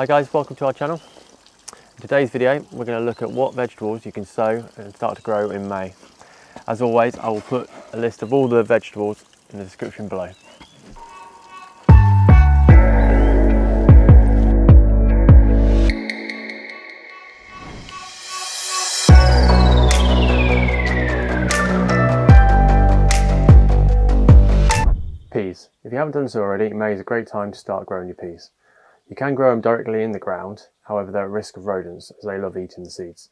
Hi guys, welcome to our channel. In today's video we're going to look at what vegetables you can sow and start to grow in May. As always I will put a list of all the vegetables in the description below. Peas. If you haven't done so already, May is a great time to start growing your peas. You can grow them directly in the ground, however they're at risk of rodents as they love eating the seeds.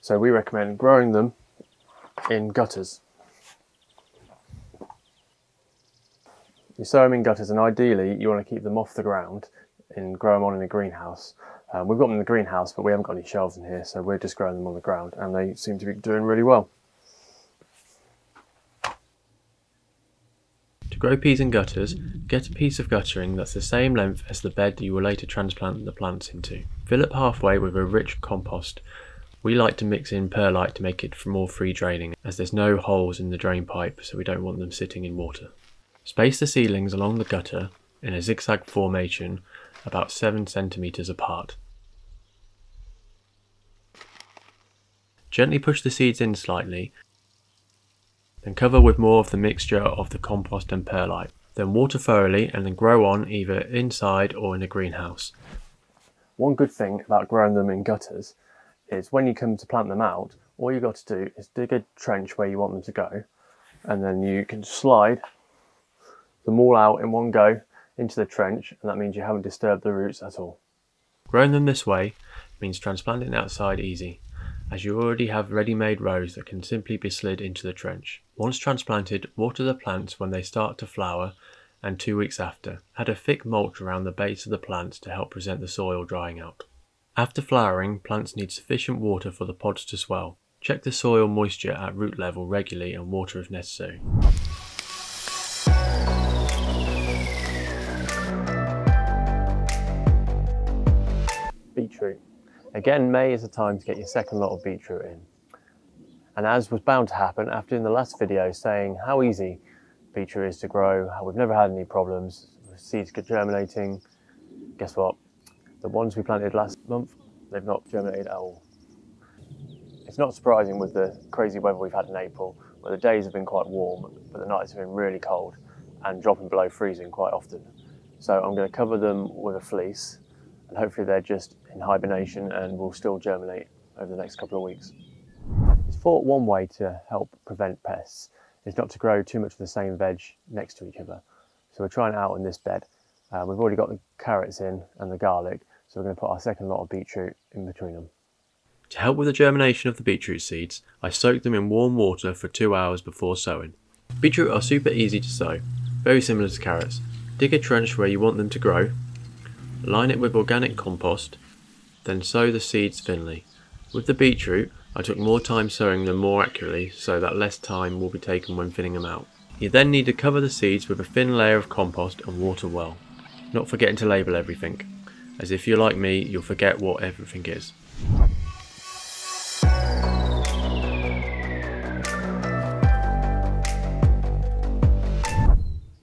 So we recommend growing them in gutters. You sow them in gutters and ideally you want to keep them off the ground and grow them on in a greenhouse. Um, we've got them in the greenhouse but we haven't got any shelves in here so we're just growing them on the ground and they seem to be doing really well. Grow peas in gutters, get a piece of guttering that's the same length as the bed you will later transplant the plants into. Fill up halfway with a rich compost. We like to mix in perlite to make it more free draining, as there's no holes in the drain pipe so we don't want them sitting in water. Space the seedlings along the gutter in a zigzag formation about 7 centimeters apart. Gently push the seeds in slightly then cover with more of the mixture of the compost and perlite. Then water thoroughly and then grow on either inside or in a greenhouse. One good thing about growing them in gutters is when you come to plant them out, all you've got to do is dig a trench where you want them to go and then you can slide them all out in one go into the trench and that means you haven't disturbed the roots at all. Growing them this way means transplanting outside easy as you already have ready-made rows that can simply be slid into the trench. Once transplanted, water the plants when they start to flower and two weeks after. Add a thick mulch around the base of the plants to help prevent the soil drying out. After flowering, plants need sufficient water for the pods to swell. Check the soil moisture at root level regularly and water if necessary. Beetroot. Again, May is the time to get your second lot of beetroot in. And as was bound to happen after in the last video saying how easy beetroot is to grow, how we've never had any problems, seeds get germinating, guess what? The ones we planted last month, they've not germinated at all. It's not surprising with the crazy weather we've had in April, where the days have been quite warm, but the nights have been really cold and dropping below freezing quite often. So I'm going to cover them with a fleece and hopefully they're just in hibernation and will still germinate over the next couple of weeks. It's thought one way to help prevent pests is not to grow too much of the same veg next to each other. So we're trying it out in this bed. Uh, we've already got the carrots in and the garlic, so we're going to put our second lot of beetroot in between them. To help with the germination of the beetroot seeds, I soaked them in warm water for two hours before sowing. Beetroot are super easy to sow, very similar to carrots. Dig a trench where you want them to grow, Line it with organic compost, then sow the seeds thinly. With the beetroot, I took more time sowing them more accurately so that less time will be taken when thinning them out. You then need to cover the seeds with a thin layer of compost and water well. Not forgetting to label everything, as if you're like me, you'll forget what everything is.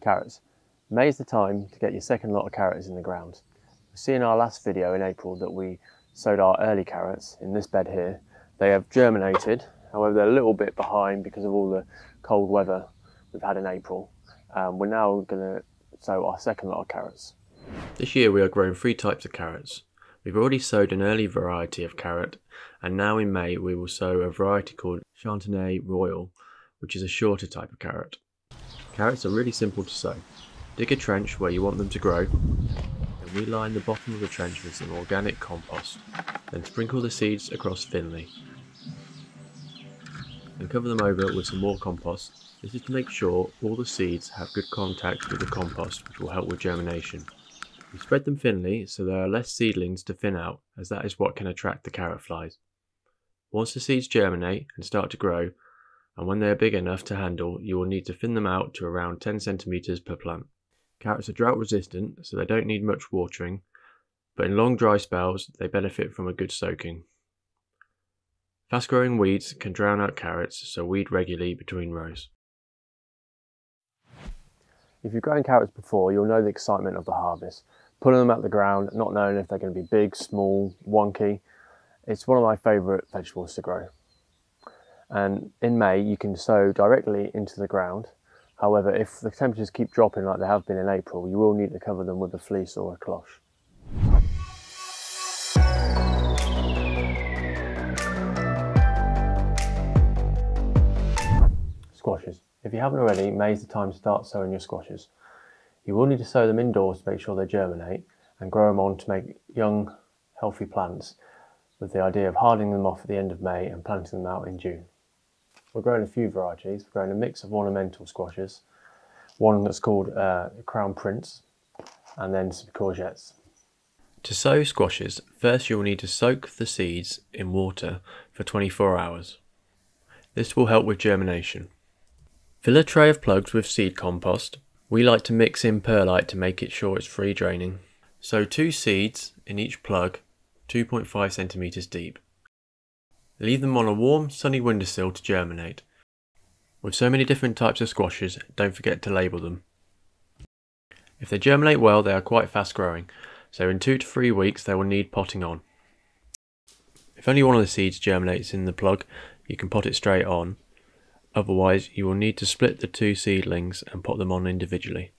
Carrots. May is the time to get your second lot of carrots in the ground. We see in our last video in April that we sowed our early carrots in this bed here. They have germinated, however they're a little bit behind because of all the cold weather we've had in April. Um, we're now going to sow our second lot of carrots. This year we are growing three types of carrots. We've already sowed an early variety of carrot and now in May we will sow a variety called Chantenay Royal which is a shorter type of carrot. Carrots are really simple to sow. Dig a trench where you want them to grow we line the bottom of the trench with some organic compost, then sprinkle the seeds across thinly. And cover them over with some more compost. This is to make sure all the seeds have good contact with the compost, which will help with germination. We spread them thinly so there are less seedlings to thin out, as that is what can attract the carrot flies. Once the seeds germinate and start to grow, and when they are big enough to handle, you will need to thin them out to around 10 centimeters per plant. Carrots are drought resistant, so they don't need much watering, but in long dry spells, they benefit from a good soaking. Fast growing weeds can drown out carrots, so weed regularly between rows. If you've grown carrots before, you'll know the excitement of the harvest. pulling them out of the ground, not knowing if they're going to be big, small, wonky. It's one of my favourite vegetables to grow. And in May, you can sow directly into the ground. However, if the temperatures keep dropping like they have been in April, you will need to cover them with a fleece or a cloche. Squashes. If you haven't already, May is the time to start sowing your squashes. You will need to sow them indoors to make sure they germinate and grow them on to make young, healthy plants with the idea of hardening them off at the end of May and planting them out in June. We're growing a few varieties. We're growing a mix of ornamental squashes, one that's called uh, Crown Prince, and then some courgettes. To sow squashes, first you will need to soak the seeds in water for 24 hours. This will help with germination. Fill a tray of plugs with seed compost. We like to mix in perlite to make it sure it's free draining. Sow two seeds in each plug 2.5 centimeters deep. Leave them on a warm, sunny windowsill to germinate. With so many different types of squashes, don't forget to label them. If they germinate well, they are quite fast growing, so in two to three weeks they will need potting on. If only one of the seeds germinates in the plug, you can pot it straight on. Otherwise, you will need to split the two seedlings and pot them on individually.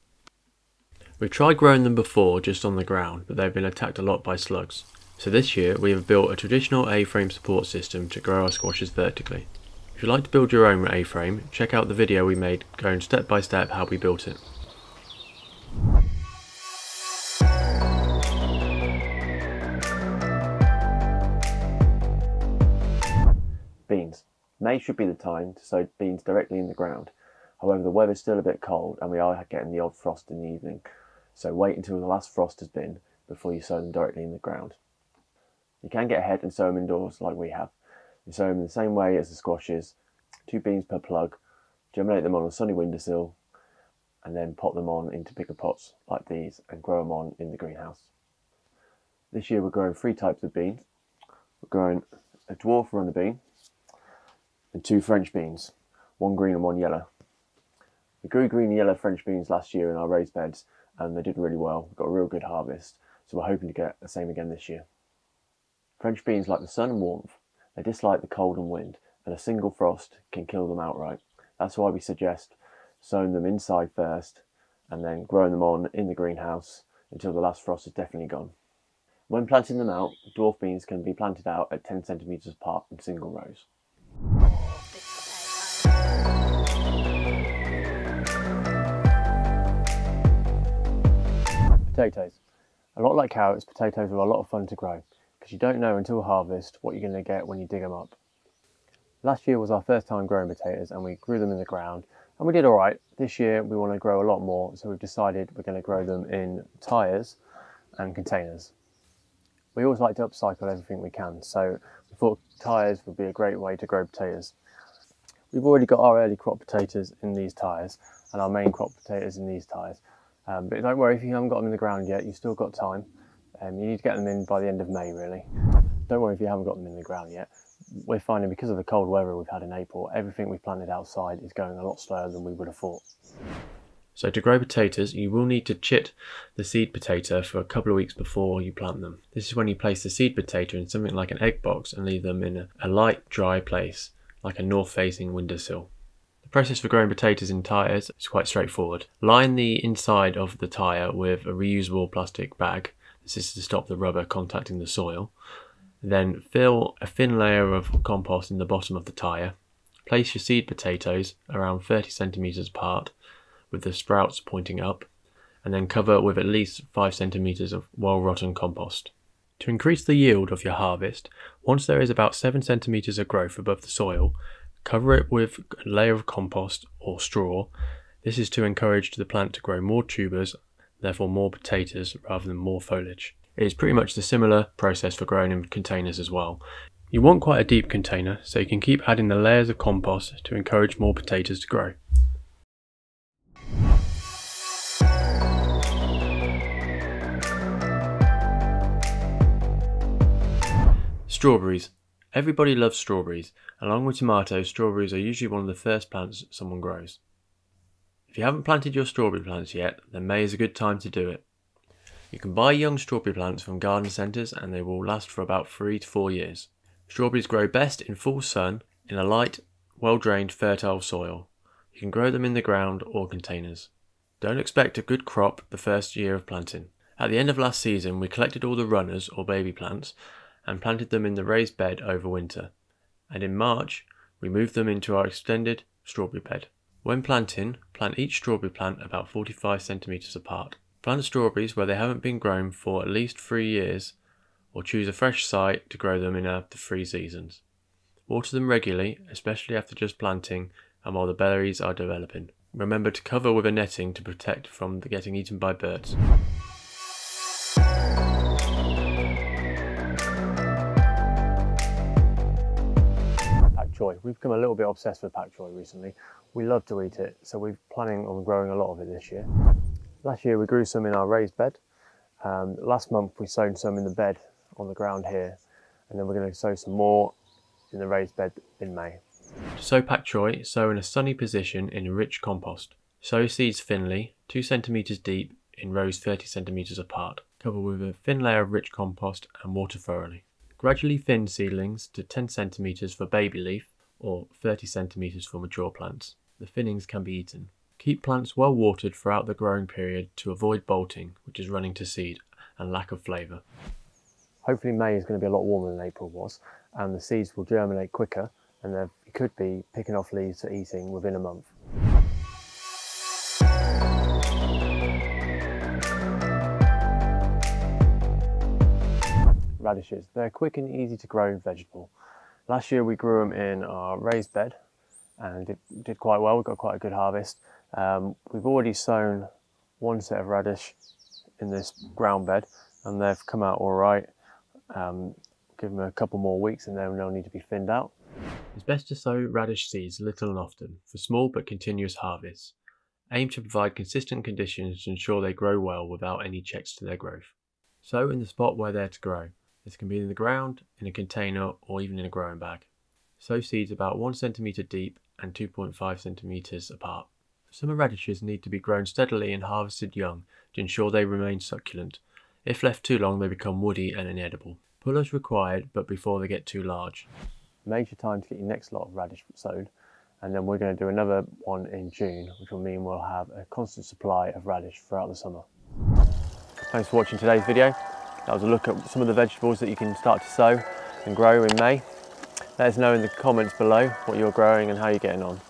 We've tried growing them before just on the ground, but they've been attacked a lot by slugs. So this year we have built a traditional A-frame support system to grow our squashes vertically. If you'd like to build your own A-frame, check out the video we made going step by step how we built it. Beans. May should be the time to sow beans directly in the ground. However, the weather's still a bit cold and we are getting the odd frost in the evening. So wait until the last frost has been before you sow them directly in the ground. You can get ahead and sow them indoors like we have. You sow them in the same way as the squashes, two beans per plug, germinate them on a sunny windowsill, and then pot them on into bigger pots like these and grow them on in the greenhouse. This year we're growing three types of beans. We're growing a dwarf runner bean and two French beans, one green and one yellow. We grew green and yellow French beans last year in our raised beds and they did really well. We got a real good harvest, so we're hoping to get the same again this year. French beans like the sun and warmth. They dislike the cold and wind, and a single frost can kill them outright. That's why we suggest sowing them inside first and then growing them on in the greenhouse until the last frost is definitely gone. When planting them out, dwarf beans can be planted out at 10 centimetres apart in single rows. Potatoes. A lot like carrots, potatoes are a lot of fun to grow because you don't know until harvest what you're going to get when you dig them up. Last year was our first time growing potatoes and we grew them in the ground and we did alright. This year we want to grow a lot more so we've decided we're going to grow them in tyres and containers. We always like to upcycle everything we can so we thought tyres would be a great way to grow potatoes. We've already got our early crop potatoes in these tyres and our main crop potatoes in these tyres. Um, but don't worry if you haven't got them in the ground yet, you've still got time. Um, you need to get them in by the end of May, really. Don't worry if you haven't got them in the ground yet. We're finding because of the cold weather we've had in April, everything we've planted outside is going a lot slower than we would have thought. So to grow potatoes, you will need to chit the seed potato for a couple of weeks before you plant them. This is when you place the seed potato in something like an egg box and leave them in a, a light, dry place, like a north-facing windowsill. The process for growing potatoes in tyres is quite straightforward. Line the inside of the tyre with a reusable plastic bag this is to stop the rubber contacting the soil. Then fill a thin layer of compost in the bottom of the tyre. Place your seed potatoes around 30 centimetres apart with the sprouts pointing up and then cover with at least 5 centimetres of well rotten compost. To increase the yield of your harvest, once there is about 7 centimetres of growth above the soil, cover it with a layer of compost or straw. This is to encourage the plant to grow more tubers therefore more potatoes rather than more foliage. It is pretty much the similar process for growing in containers as well. You want quite a deep container so you can keep adding the layers of compost to encourage more potatoes to grow. Strawberries. Everybody loves strawberries. Along with tomatoes, strawberries are usually one of the first plants someone grows. If you haven't planted your strawberry plants yet, then May is a good time to do it. You can buy young strawberry plants from garden centres and they will last for about 3 to 4 years. Strawberries grow best in full sun in a light, well drained, fertile soil. You can grow them in the ground or containers. Don't expect a good crop the first year of planting. At the end of last season, we collected all the runners or baby plants and planted them in the raised bed over winter. And in March, we moved them into our extended strawberry bed. When planting, plant each strawberry plant about 45 centimetres apart. Plant strawberries where they haven't been grown for at least three years, or choose a fresh site to grow them in after three seasons. Water them regularly, especially after just planting and while the berries are developing. Remember to cover with a netting to protect from getting eaten by birds. We've become a little bit obsessed with pak choy recently. We love to eat it, so we're planning on growing a lot of it this year. Last year we grew some in our raised bed. Um, last month we sown some in the bed on the ground here, and then we're going to sow some more in the raised bed in May. To sow pak choy, sow in a sunny position in rich compost. Sow seeds thinly, 2 cm deep, in rows 30 cm apart. Cover with a thin layer of rich compost and water thoroughly. Gradually thin seedlings to 10 cm for baby leaf or 30 centimetres for mature plants. The thinnings can be eaten. Keep plants well watered throughout the growing period to avoid bolting, which is running to seed, and lack of flavour. Hopefully May is going to be a lot warmer than April was, and the seeds will germinate quicker, and they could be picking off leaves to eating within a month. radishes. They're quick and easy to grow vegetable. Last year we grew them in our raised bed and it did quite well. We got quite a good harvest. Um, we've already sown one set of radish in this ground bed and they've come out all right. Um, give them a couple more weeks and then they'll need to be thinned out. It's best to sow radish seeds little and often for small but continuous harvests. Aim to provide consistent conditions to ensure they grow well without any checks to their growth. Sow in the spot where they're to grow. This can be in the ground, in a container, or even in a growing bag. Sow seeds about 1 cm deep and 2.5 cm apart. Summer radishes need to be grown steadily and harvested young to ensure they remain succulent. If left too long, they become woody and inedible. Pullers required, but before they get too large. Major time to get your next lot of radish sowed, and then we're going to do another one in June, which will mean we'll have a constant supply of radish throughout the summer. Thanks for watching today's video. That was a look at some of the vegetables that you can start to sow and grow in May. Let us know in the comments below what you're growing and how you're getting on.